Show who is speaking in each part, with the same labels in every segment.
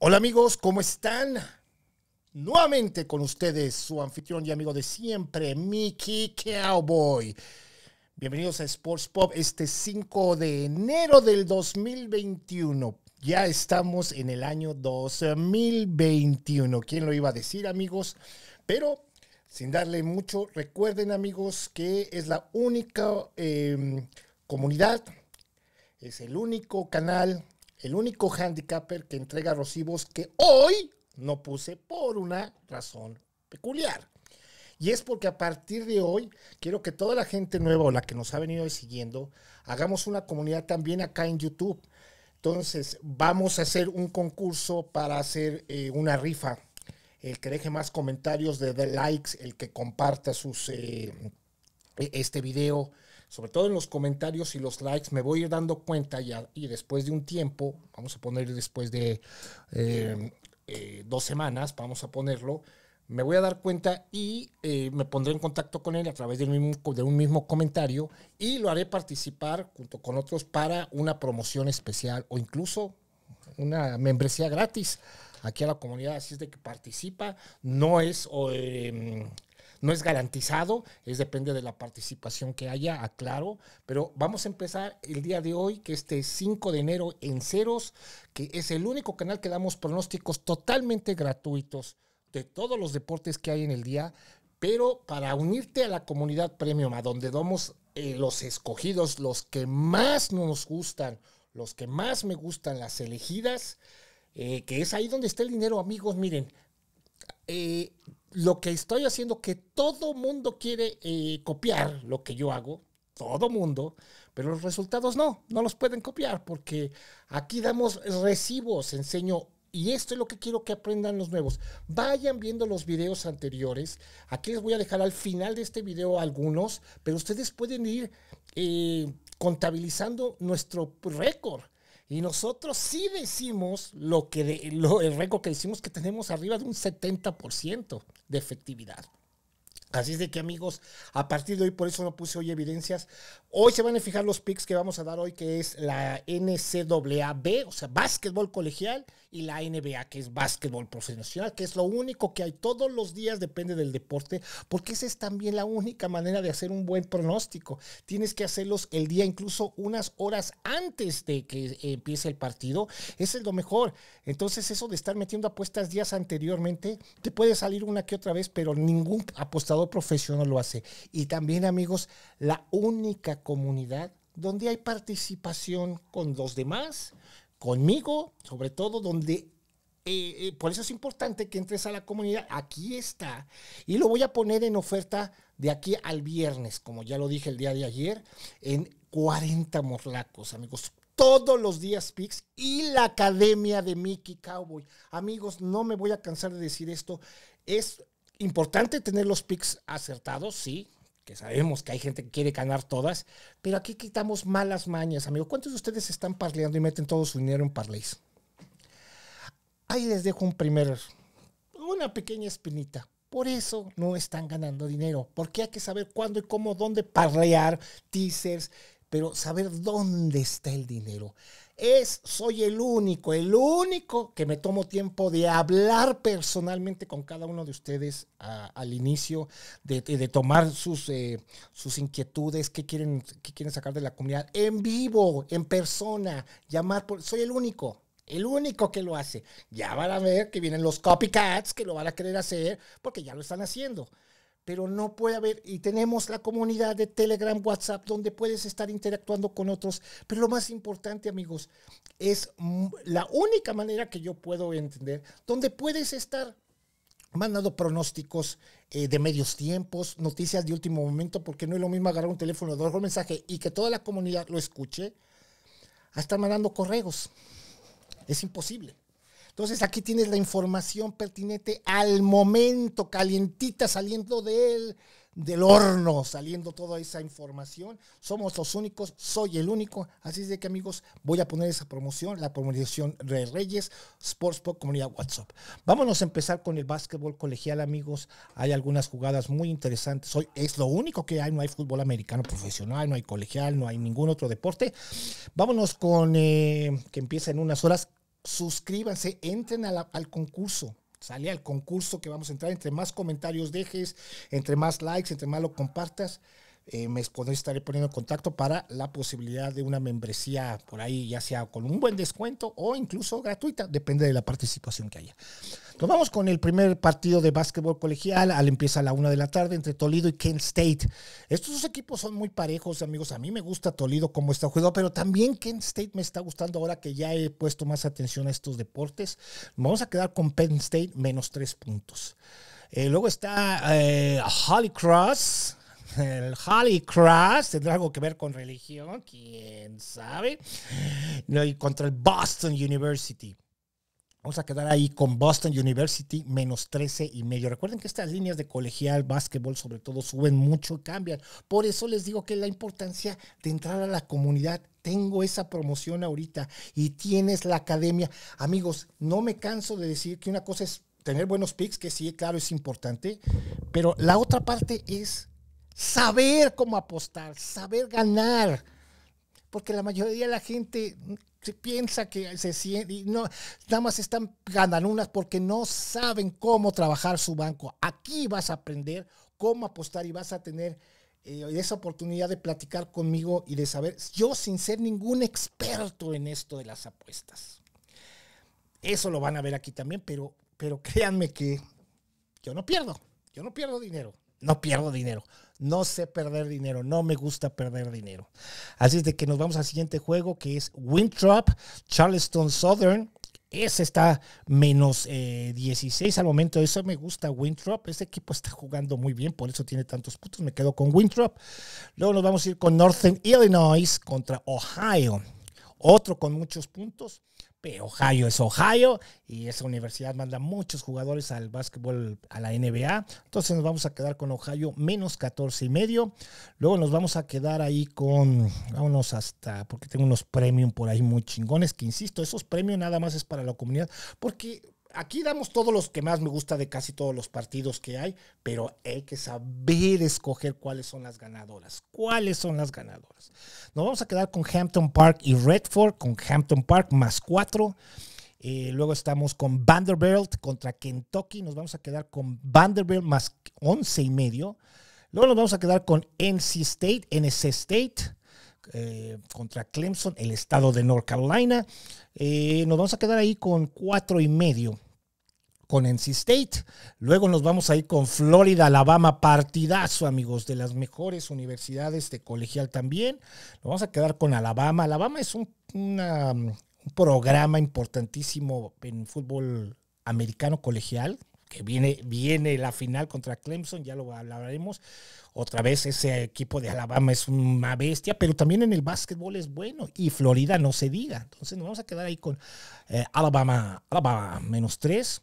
Speaker 1: Hola amigos, ¿cómo están? Nuevamente con ustedes, su anfitrión y amigo de siempre, Mickey Cowboy. Bienvenidos a Sports Pop este 5 de enero del 2021. Ya estamos en el año 2021. ¿Quién lo iba a decir, amigos? Pero sin darle mucho, recuerden, amigos, que es la única eh, comunidad, es el único canal el único handicapper que entrega recibos que hoy no puse por una razón peculiar. Y es porque a partir de hoy quiero que toda la gente nueva o la que nos ha venido siguiendo, hagamos una comunidad también acá en YouTube. Entonces vamos a hacer un concurso para hacer eh, una rifa. El que deje más comentarios de, likes, el que comparta sus, eh, e, este video, sobre todo en los comentarios y los likes, me voy a ir dando cuenta ya, y después de un tiempo, vamos a poner después de eh, eh, dos semanas, vamos a ponerlo, me voy a dar cuenta y eh, me pondré en contacto con él a través de un mismo comentario y lo haré participar junto con otros para una promoción especial o incluso una membresía gratis aquí a la comunidad. Así es de que participa, no es no es garantizado, es depende de la participación que haya, aclaro, pero vamos a empezar el día de hoy, que este 5 de enero en Ceros, que es el único canal que damos pronósticos totalmente gratuitos de todos los deportes que hay en el día, pero para unirte a la comunidad premium, a donde damos eh, los escogidos, los que más nos gustan, los que más me gustan, las elegidas, eh, que es ahí donde está el dinero, amigos, miren, eh, lo que estoy haciendo, que todo mundo quiere eh, copiar lo que yo hago, todo mundo, pero los resultados no, no los pueden copiar porque aquí damos recibos, enseño y esto es lo que quiero que aprendan los nuevos. Vayan viendo los videos anteriores. Aquí les voy a dejar al final de este video algunos, pero ustedes pueden ir eh, contabilizando nuestro récord. Y nosotros sí decimos lo que el récord que decimos que tenemos arriba de un 70% de efectividad. Así es de que amigos, a partir de hoy, por eso no puse hoy evidencias, hoy se van a fijar los picks que vamos a dar hoy, que es la NCAA, o sea, básquetbol colegial, y la NBA, que es básquetbol profesional, que es lo único que hay todos los días, depende del deporte, porque esa es también la única manera de hacer un buen pronóstico. Tienes que hacerlos el día, incluso unas horas antes de que empiece el partido, eso es lo mejor. Entonces, eso de estar metiendo apuestas días anteriormente, te puede salir una que otra vez, pero ningún apostador profesional lo hace. Y también, amigos, la única comunidad donde hay participación con los demás, conmigo, sobre todo, donde eh, eh, por eso es importante que entres a la comunidad. Aquí está. Y lo voy a poner en oferta de aquí al viernes, como ya lo dije el día de ayer, en 40 morlacos, amigos. Todos los días Pix y la academia de Mickey Cowboy. Amigos, no me voy a cansar de decir esto. Es Importante tener los picks acertados, sí, que sabemos que hay gente que quiere ganar todas, pero aquí quitamos malas mañas, amigo. ¿Cuántos de ustedes están parleando y meten todo su dinero en parlays? Ahí les dejo un primer, una pequeña espinita. Por eso no están ganando dinero, porque hay que saber cuándo y cómo, dónde parlear, teasers, pero saber dónde está el dinero es, soy el único, el único que me tomo tiempo de hablar personalmente con cada uno de ustedes al inicio, de, tomar sus, eh, sus inquietudes, qué quieren, qué quieren sacar de la comunidad, en vivo, en persona, llamar, por, soy el único. El único que lo hace. Ya van a ver que vienen los copycats que lo van a querer hacer porque ya lo están haciendo pero no puede haber, y tenemos la comunidad de Telegram, WhatsApp, donde puedes estar interactuando con otros, pero lo más importante, amigos, es la única manera que yo puedo entender, donde puedes estar mandando pronósticos eh, de medios tiempos, noticias de último momento, porque no es lo mismo agarrar un teléfono, dar un mensaje y que toda la comunidad lo escuche, a estar mandando correos. Es imposible. Entonces aquí tienes la información pertinente al momento, calientita, saliendo del, del horno, saliendo toda esa información. Somos los únicos, soy el único. Así es de que amigos, voy a poner esa promoción, la promoción de Reyes, Sportspot, Comunidad WhatsApp. Vámonos a empezar con el básquetbol colegial, amigos. Hay algunas jugadas muy interesantes. Hoy es lo único que hay, no hay fútbol americano profesional, no hay colegial, no hay ningún otro deporte. Vámonos con eh, que empieza en unas horas suscríbanse, entren al concurso. Sale al concurso que vamos a entrar. Entre más comentarios dejes, entre más likes, entre más lo compartas, eh, me estaré poniendo en contacto para la posibilidad de una membresía por ahí, ya sea con un buen descuento o incluso gratuita, depende de la participación que haya. Nos vamos con el primer partido de básquetbol colegial, al empieza a la una de la tarde entre Toledo y Kent State. Estos dos equipos son muy parejos, amigos. A mí me gusta Toledo como está jugando, pero también Kent State me está gustando ahora que ya he puesto más atención a estos deportes. Vamos a quedar con Penn State menos tres puntos. Eh, luego está eh, Holy Cross el Holy Cross tendrá algo que ver con religión, quién sabe. y contra el Boston University. Vamos a quedar ahí con Boston University menos 13 y medio. Recuerden que estas líneas de colegial, básquetbol sobre todo, suben mucho y cambian. Por eso les digo que la importancia de entrar a la comunidad. Tengo esa promoción ahorita y tienes la academia. Amigos, no me canso de decir que una cosa es tener buenos picks, que sí, claro, es importante, pero la otra parte es saber cómo apostar, saber ganar. Porque la mayoría de la gente se piensa que se siente y no, nada más están ganando unas porque no saben cómo trabajar su banco. Aquí vas a aprender cómo apostar y vas a tener eh, esa oportunidad de platicar conmigo y de saber, yo sin ser ningún experto en esto de las apuestas. Eso lo van a ver aquí también, pero, pero créanme que yo no pierdo, yo no pierdo dinero no pierdo dinero. No sé perder dinero, no me gusta perder dinero. Así es de que nos vamos al siguiente juego que es Winthrop, Charleston Southern. Ese está menos 16 eh, al momento. Eso me gusta Winthrop. Ese equipo está jugando muy bien, por eso tiene tantos puntos. Me quedo con Winthrop. Luego nos vamos a ir con Northern Illinois contra Ohio. Otro con muchos puntos. Ohio es Ohio y esa universidad manda muchos jugadores al básquetbol, a la NBA. Entonces nos vamos a quedar con Ohio menos 14 y medio. Luego nos vamos a quedar ahí con, vámonos hasta, porque tengo unos premium por ahí muy chingones, que insisto, esos premios nada más es para la comunidad, porque aquí damos todos los que más me gusta de casi todos los partidos que hay, pero hay que saber escoger cuáles son las ganadoras. ¿Cuáles son las ganadoras? Nos vamos a quedar con Hampton Park y Redford, con Hampton Park más cuatro. Eh, luego estamos con Vanderbilt contra Kentucky. Nos vamos a quedar con Vanderbilt más once y medio. Luego nos vamos a quedar con NC State, NC State. Eh, contra Clemson, el estado de North Carolina. Eh, nos vamos a quedar ahí con cuatro y medio con NC State. Luego nos vamos a ir con Florida, Alabama, partidazo, amigos, de las mejores universidades de colegial también. Nos vamos a quedar con Alabama. Alabama es un, programa importantísimo en fútbol americano colegial, que viene, viene la final contra Clemson, ya lo hablaremos. Otra vez ese equipo de Alabama es una bestia, pero también en el básquetbol es bueno y Florida no se diga. Entonces nos vamos a quedar ahí con eh, Alabama, Alabama menos tres.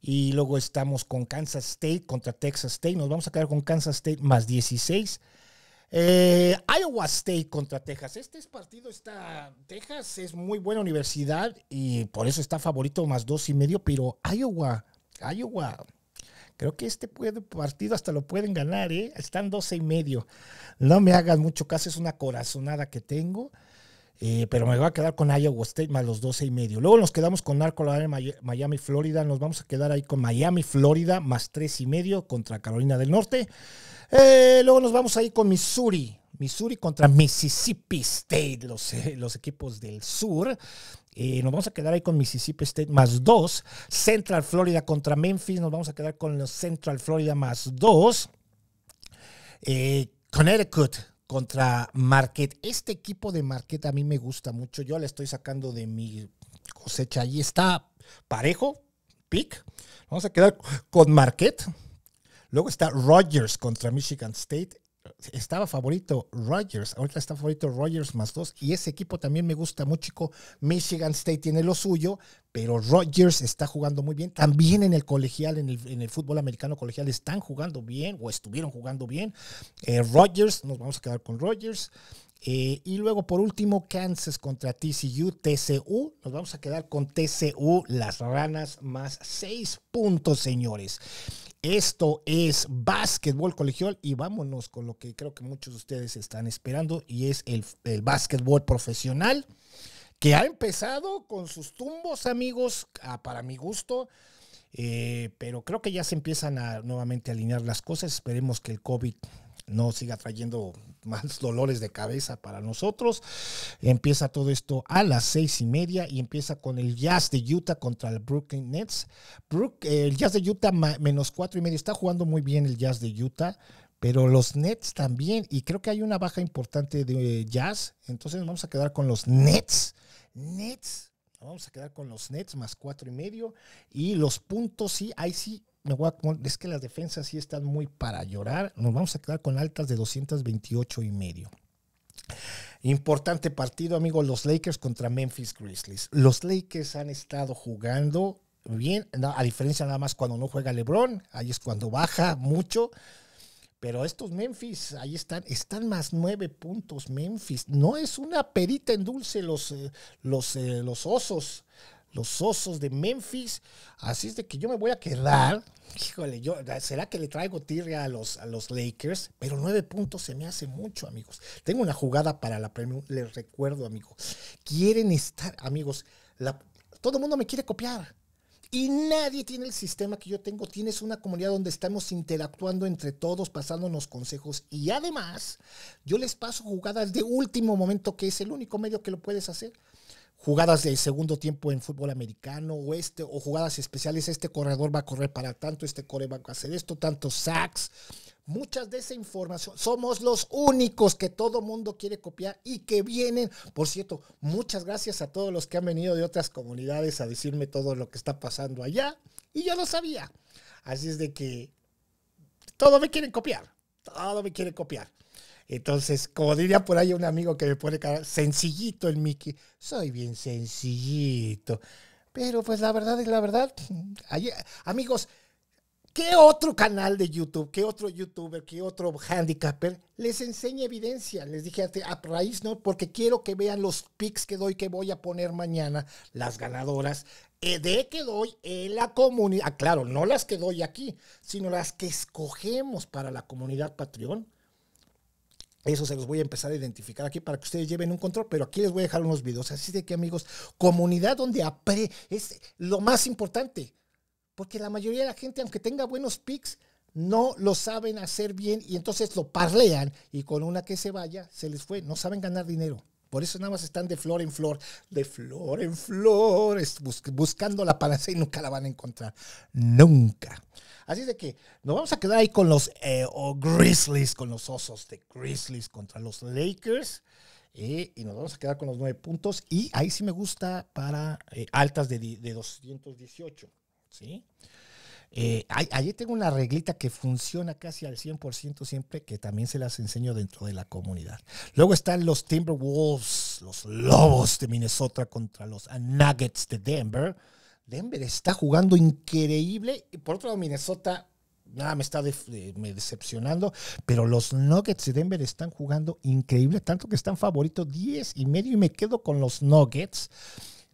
Speaker 1: Y luego estamos con Kansas State contra Texas State. Nos vamos a quedar con Kansas State más 16. Eh, Iowa State contra Texas. Este partido está. Texas es muy buena universidad y por eso está favorito más dos y medio, pero Iowa Iowa. Creo que este partido hasta lo pueden ganar, ¿eh? Están 12 y medio. No me hagan mucho caso, es una corazonada que tengo. Eh, pero me voy a quedar con Iowa State más los 12 y medio. Luego nos quedamos con Narco Miami, Florida. Nos vamos a quedar ahí con Miami, Florida, más 3 y medio contra Carolina del Norte. Eh, luego nos vamos ahí con Missouri. Missouri contra Mississippi State, los, los equipos del sur. Eh, nos vamos a quedar ahí con Mississippi State más dos. Central Florida contra Memphis. Nos vamos a quedar con los Central Florida más dos. Eh, Connecticut contra Marquette. Este equipo de Marquette a mí me gusta mucho. Yo le estoy sacando de mi cosecha. Ahí está parejo, pick. Vamos a quedar con Marquette. Luego está Rogers contra Michigan State estaba favorito Rogers, ahorita está favorito Rogers más dos, y ese equipo también me gusta mucho, chico. Michigan State tiene lo suyo, pero Rogers está jugando muy bien. También en el colegial, en el, fútbol americano colegial, están jugando bien o estuvieron jugando bien. Eh, Rogers, nos vamos a quedar con Rogers. Eh, y luego, por último, Kansas contra TCU, TCU. Nos vamos a quedar con TCU, las ranas más seis puntos, señores. Esto es básquetbol colegial y vámonos con lo que creo que muchos de ustedes están esperando y es el, el básquetbol profesional que ha empezado con sus tumbos, amigos, ah, para mi gusto. Eh, pero creo que ya se empiezan a nuevamente alinear las cosas. Esperemos que el COVID no siga trayendo más dolores de cabeza para nosotros. Empieza todo esto a las seis y media y empieza con el Jazz de Utah contra el Brooklyn Nets. el Jazz de Utah menos cuatro y medio. Está jugando muy bien el Jazz de Utah. Pero los Nets también, y creo que hay una baja importante de Jazz, entonces vamos a quedar con los Nets. Nets, vamos a quedar con los Nets más cuatro y medio. Y los puntos, sí, ahí sí me voy a, es que las defensas sí están muy para llorar. Nos vamos a quedar con altas de 228 y medio. Importante partido, amigos, los Lakers contra Memphis Grizzlies. Los Lakers han estado jugando bien, a diferencia nada más cuando no juega LeBron, ahí es cuando baja mucho. Pero estos Memphis, ahí están, están más nueve puntos Memphis. No es una perita en dulce los, eh, los, eh, los osos los osos de Memphis. Así es de que yo me voy a quedar. Híjole, yo, ¿será que le traigo tirria a los, a los Lakers? Pero nueve puntos se me hace mucho, amigos. Tengo una jugada para la premium. Les recuerdo, amigos. Quieren estar, amigos. todo el mundo me quiere copiar. Y nadie tiene el sistema que yo tengo. Tienes una comunidad donde estamos interactuando entre todos, pasándonos consejos. Y además, yo les paso jugadas de último momento, que es el único medio que lo puedes hacer jugadas de segundo tiempo en fútbol americano o este o jugadas especiales, este corredor va a correr para tanto, este corre va a hacer esto, tantos sacks. Muchas de esa información somos los únicos que todo mundo quiere copiar y que vienen. Por cierto, muchas gracias a todos los que han venido de otras comunidades a decirme todo lo que está pasando allá y yo lo sabía. Así es de que todo me quieren copiar, todo me quieren copiar. Entonces, como diría por ahí un amigo que me pone cara, sencillito el Mickey, soy bien sencillito. Pero pues la verdad es la verdad. amigos, ¿qué otro canal de YouTube, qué otro youtuber, qué otro handicapper les enseña evidencia? Les dije a, raíz, ¿no? Porque quiero que vean los pics que doy, que voy a poner mañana, las ganadoras, eh, de que doy en la comunidad. Ah, claro, no las que doy aquí, sino las que escogemos para la comunidad Patreon eso se los voy a empezar a identificar aquí para que ustedes lleven un control, pero aquí les voy a dejar unos videos. Así de que amigos, comunidad donde apre es lo más importante. Porque la mayoría de la gente, aunque tenga buenos pics, no lo saben hacer bien y entonces lo parlean y con una que se vaya, se les fue. No saben ganar dinero. Por eso nada más están de flor en flor, de flor en flor, buscando la panacea y nunca la van a encontrar. Nunca. Así de que nos vamos a quedar ahí con los eh, Grizzlies, con los osos de Grizzlies contra los Lakers. Eh, y nos vamos a quedar con los nueve puntos. Y ahí sí me gusta para eh, altas de, de 218. ¿Sí? Eh, allí tengo una reglita que funciona casi al 100% siempre, que también se las enseño dentro de la comunidad. Luego están los Timberwolves, los Lobos de Minnesota contra los Nuggets de Denver. Denver está jugando increíble. Y por otro lado, Minnesota nada me está me decepcionando, pero los Nuggets de Denver están jugando increíble, tanto que están favoritos 10 y medio y me quedo con los Nuggets.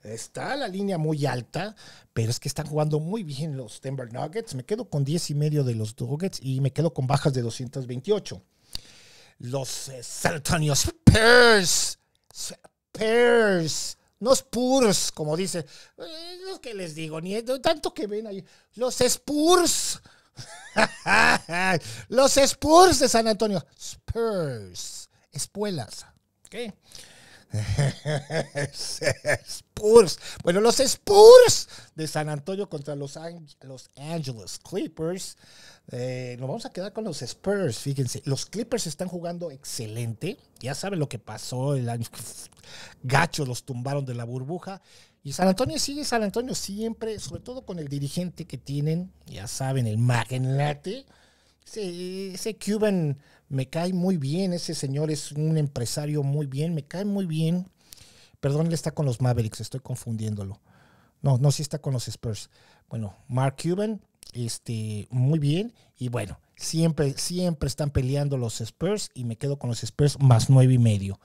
Speaker 1: Está la línea muy alta, pero es que están jugando muy bien los Denver Nuggets. Me quedo con 10 y medio de los Nuggets y me quedo con bajas de 228. Los eh, San Antonio Spurs. Spurs. No Spurs, como dice. Eh, que les digo, ni tanto que ven ahí. Los Spurs. los Spurs de San Antonio. Spurs. Espuelas. ¿Qué? Spurs. Bueno, los Spurs de San Antonio contra los, los Angeles Clippers. Eh, nos vamos a quedar con los Spurs. Fíjense, los Clippers están jugando excelente. Ya saben lo que pasó el año. Gacho los tumbaron de la burbuja. Y San Antonio sigue San Antonio siempre, sobre todo con el dirigente que tienen. Ya saben, el magnate. Ese, ese Cuban me cae muy bien, ese señor es un empresario muy bien, me cae muy bien. Perdón, él está con los Mavericks, estoy confundiéndolo. No, no, sí está con los Spurs. Bueno, Mark Cuban, este, muy bien. Y bueno, siempre, siempre están peleando los Spurs y me quedo con los Spurs más nueve y medio.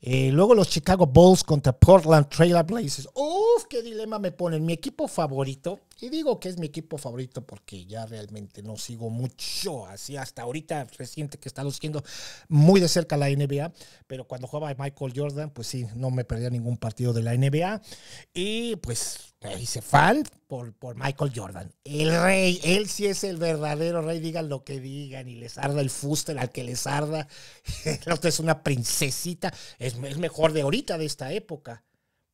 Speaker 1: Eh, luego los Chicago Bulls contra Portland Trailer Blazers. Uf, qué dilema me ponen. Mi equipo favorito, Y digo que es mi equipo favorito porque ya realmente no sigo mucho, así hasta ahorita reciente que he estado siguiendo muy de cerca la NBA, pero cuando jugaba Michael Jordan, pues sí, no me perdía ningún partido de la NBA. Y pues me hice fan por, por Michael Jordan. El rey, él sí es el verdadero rey, digan lo que digan, y les arda el fuster al que les arda. El otro es una princesita, es, es mejor de ahorita, de esta época.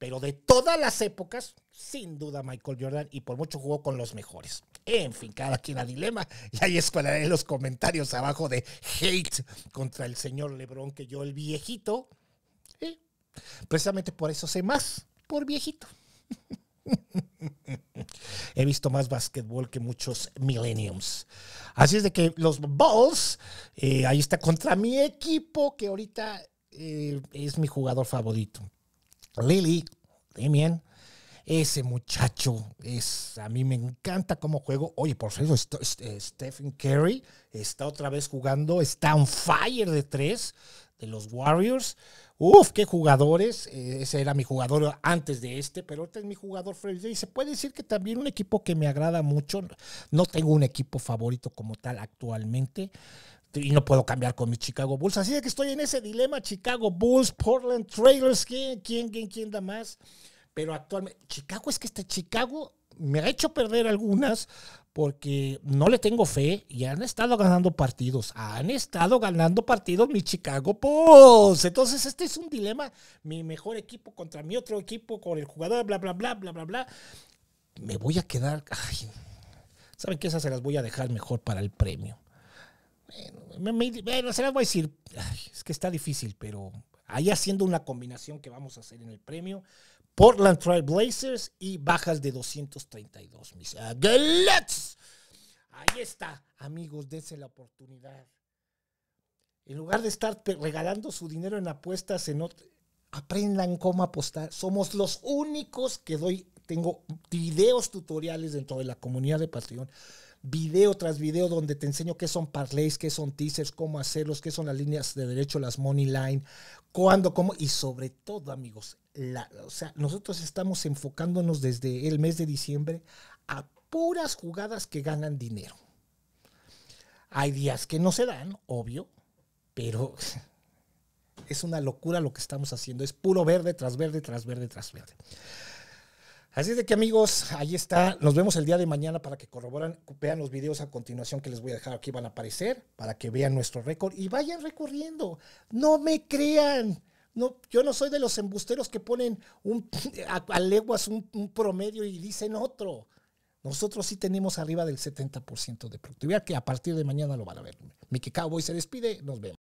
Speaker 1: Pero de todas las épocas, sin duda Michael Jordan y por mucho jugó con los mejores. En fin, cada quien a dilema. Y ahí escuelaré los comentarios abajo de hate contra el señor Lebron, que yo el viejito. ¿eh? Precisamente por eso sé más, por viejito. He visto más básquetbol que muchos millenniums. Así es de que los Bulls, eh, ahí está contra mi equipo, que ahorita eh, es mi jugador favorito. Lily, Damien, ese muchacho es, a mí me encanta cómo juego. Oye, por cierto, Stephen Curry está otra vez jugando, está on fire de tres de los Warriors. Uf, qué jugadores. Eh, ese era mi jugador antes de este, pero ahorita es mi jugador Y Se puede decir que también un equipo que me agrada mucho. No tengo un equipo favorito como tal actualmente y no puedo cambiar con mi Chicago Bulls. Así que estoy en ese dilema, Chicago Bulls, Portland Trailers, ¿quién, quién, quién, quién da más? Pero actualmente, Chicago es que este Chicago me ha hecho perder algunas porque no le tengo fe y han estado ganando partidos. Han estado ganando partidos mi Chicago Bulls. Entonces este es un dilema. Mi mejor equipo contra mi otro equipo con el jugador, bla, bla, bla, bla, bla, bla. Me voy a quedar... Ay, ¿Saben qué? Esas se las voy a dejar mejor para el premio. Bueno, se las voy a decir. es que está difícil, pero ahí haciendo una combinación que vamos a hacer en el premio. Portland Trail Blazers y bajas de 232. Mis Ahí está, amigos, dense la oportunidad. En lugar de estar regalando su dinero en apuestas, en aprendan cómo apostar. Somos los únicos que doy, tengo videos tutoriales dentro de la comunidad de Patreon video tras video donde te enseño qué son parlays, qué son teasers, cómo hacerlos, qué son las líneas de derecho, las money line, cuándo, cómo y sobre todo, amigos, la, o sea, nosotros estamos enfocándonos desde el mes de diciembre a puras jugadas que ganan dinero. Hay días que no se dan, obvio, pero es una locura lo que estamos haciendo. Es puro verde tras verde tras verde tras verde. Así de que amigos, ahí está. Nos vemos el día de mañana para que corroboran, vean los videos a continuación que les voy a dejar aquí, van a aparecer, para que vean nuestro récord y vayan recorriendo. No me crean. No, yo no soy de los embusteros que ponen a, leguas un, un, promedio y dicen otro. Nosotros sí tenemos arriba del 70% de productividad, que a partir de mañana lo van a ver. Mickey Cowboy se despide, nos vemos.